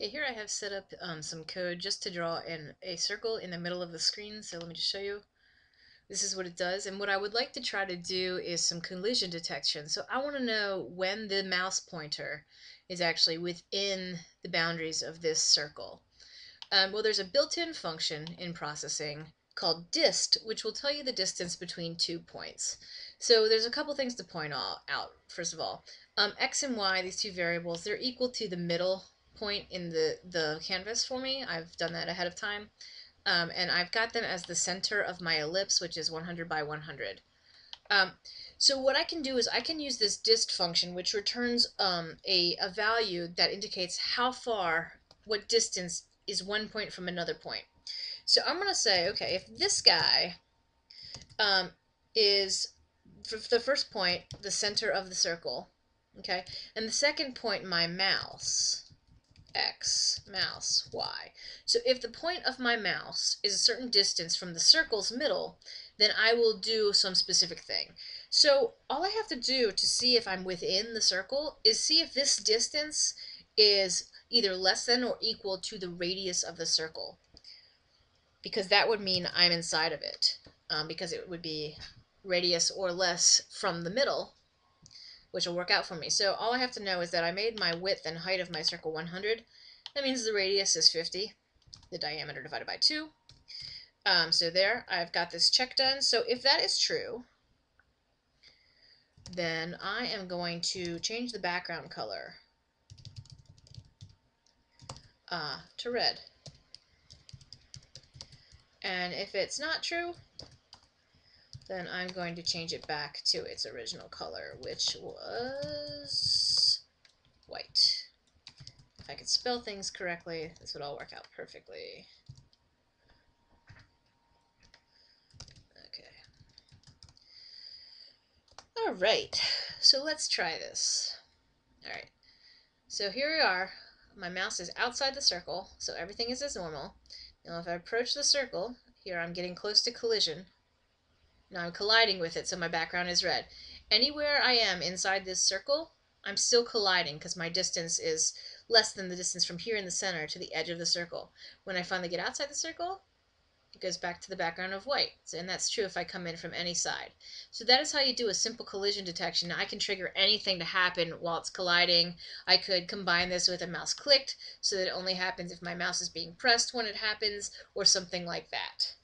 Okay, here I have set up um, some code just to draw in a circle in the middle of the screen. So let me just show you. This is what it does. And what I would like to try to do is some collision detection. So I want to know when the mouse pointer is actually within the boundaries of this circle. Um, well, there's a built-in function in processing called dist, which will tell you the distance between two points. So there's a couple things to point all out. First of all, um, x and y, these two variables, they're equal to the middle point in the, the canvas for me. I've done that ahead of time. Um, and I've got them as the center of my ellipse, which is 100 by 100. Um, so what I can do is I can use this dist function, which returns um, a, a value that indicates how far, what distance is one point from another point. So I'm going to say, okay, if this guy um, is, the first point, the center of the circle, okay, and the second point, my mouse, x, mouse, y. So if the point of my mouse is a certain distance from the circle's middle, then I will do some specific thing. So all I have to do to see if I'm within the circle is see if this distance is either less than or equal to the radius of the circle. Because that would mean I'm inside of it. Um, because it would be radius or less from the middle which will work out for me. So all I have to know is that I made my width and height of my circle 100. That means the radius is 50, the diameter divided by 2. Um, so there, I've got this check done. So if that is true, then I am going to change the background color uh, to red. And if it's not true, then I'm going to change it back to its original color, which was white. If I could spell things correctly, this would all work out perfectly. Okay. Alright, so let's try this. Alright, so here we are. My mouse is outside the circle, so everything is as normal. Now if I approach the circle, here I'm getting close to collision, now I'm colliding with it, so my background is red. Anywhere I am inside this circle, I'm still colliding because my distance is less than the distance from here in the center to the edge of the circle. When I finally get outside the circle, it goes back to the background of white. So, and that's true if I come in from any side. So that is how you do a simple collision detection. I can trigger anything to happen while it's colliding. I could combine this with a mouse clicked so that it only happens if my mouse is being pressed when it happens or something like that.